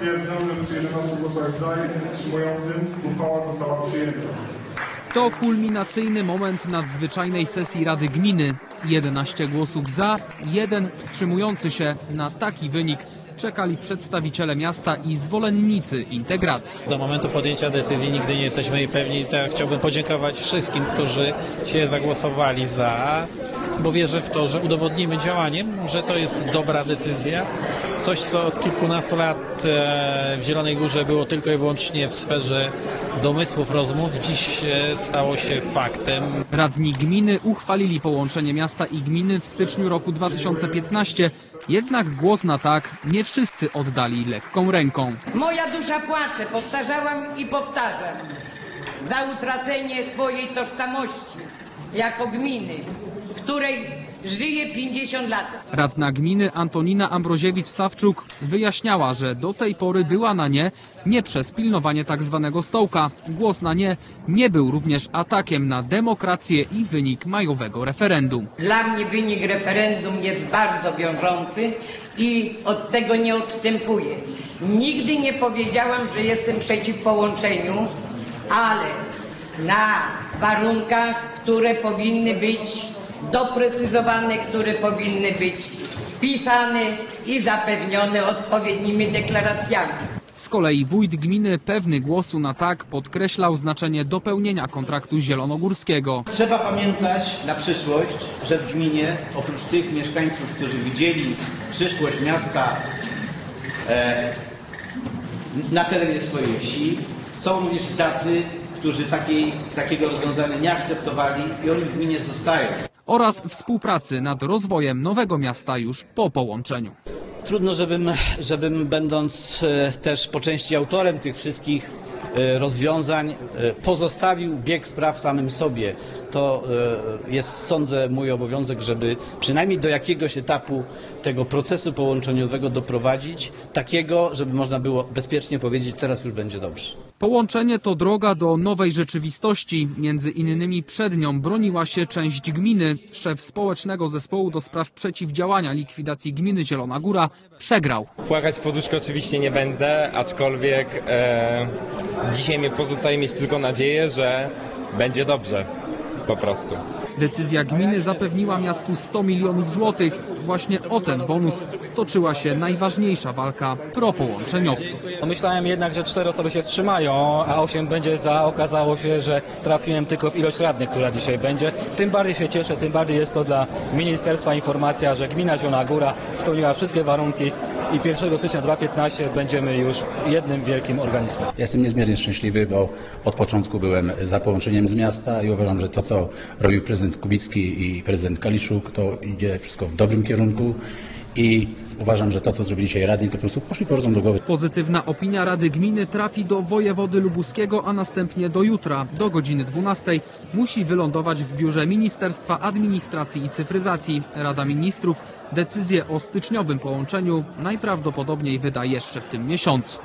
Stwierdzam, że przy 11 głosach za i jednym wstrzymującym uchwała została przyjęta. To kulminacyjny moment nadzwyczajnej sesji Rady Gminy. 11 głosów za, jeden wstrzymujący się. Na taki wynik czekali przedstawiciele miasta i zwolennicy integracji. Do momentu podjęcia decyzji nigdy nie jesteśmy jej pewni. Tak chciałbym podziękować wszystkim, którzy się zagłosowali za, bo wierzę w to, że udowodnimy działaniem, że to jest dobra decyzja. Coś, co od kilkunastu lat e, w Zielonej Górze było tylko i wyłącznie w sferze domysłów, rozmów, dziś e, stało się faktem. Radni gminy uchwalili połączenie miasta i gminy w styczniu roku 2015. Jednak głos na tak nie wszyscy oddali lekką ręką. Moja dusza płacze, powtarzałam i powtarzam, za utracenie swojej tożsamości jako gminy, której żyję 50 lat. Radna gminy Antonina Ambroziewicz-Sawczuk wyjaśniała, że do tej pory była na nie nie przez pilnowanie tak zwanego stołka. Głos na nie nie był również atakiem na demokrację i wynik majowego referendum. Dla mnie wynik referendum jest bardzo wiążący i od tego nie odstępuję. Nigdy nie powiedziałam, że jestem przeciw połączeniu, ale na warunkach, które powinny być doprecyzowane, które powinny być spisane i zapewnione odpowiednimi deklaracjami. Z kolei wójt gminy pewny głosu na tak podkreślał znaczenie dopełnienia kontraktu zielonogórskiego. Trzeba pamiętać na przyszłość, że w gminie oprócz tych mieszkańców, którzy widzieli przyszłość miasta e, na terenie swojej wsi, są również tacy, którzy takiej, takiego rozwiązania nie akceptowali i oni w gminie zostają. Oraz współpracy nad rozwojem nowego miasta już po połączeniu. Trudno, żebym, żebym będąc e, też po części autorem tych wszystkich rozwiązań, e, pozostawił bieg spraw samym sobie. To e, jest, sądzę, mój obowiązek, żeby przynajmniej do jakiegoś etapu tego procesu połączeniowego doprowadzić, takiego, żeby można było bezpiecznie powiedzieć, teraz już będzie dobrze. Połączenie to droga do nowej rzeczywistości. Między innymi przed nią broniła się część gminy. Szef społecznego zespołu do spraw przeciwdziałania likwidacji gminy Zielona Góra przegrał. Płakać w poduszkę oczywiście nie będę, aczkolwiek e, dzisiaj mi pozostaje mieć tylko nadzieję, że będzie dobrze. Po prostu. Decyzja gminy zapewniła miastu 100 milionów złotych. Właśnie o ten bonus toczyła się najważniejsza walka propołączeniowców. Myślałem jednak, że cztery osoby się wstrzymają, a osiem będzie za. Okazało się, że trafiłem tylko w ilość radnych, która dzisiaj będzie. Tym bardziej się cieszę, tym bardziej jest to dla Ministerstwa informacja, że gmina Zielona Góra spełniła wszystkie warunki i 1 stycznia 2015 będziemy już jednym wielkim organizmem. Jestem niezmiernie szczęśliwy, bo od początku byłem za połączeniem z miasta i uważam, że to, co robił prezydent Kubicki i prezydent Kaliszuk, to idzie wszystko w dobrym kierunku i uważam, że to, co zrobili dzisiaj radni, to po prostu poszli po do głowy. Pozytywna opinia Rady Gminy trafi do wojewody lubuskiego, a następnie do jutra, do godziny 12. Musi wylądować w biurze Ministerstwa Administracji i Cyfryzacji. Rada Ministrów decyzję o styczniowym połączeniu najprawdopodobniej wyda jeszcze w tym miesiącu.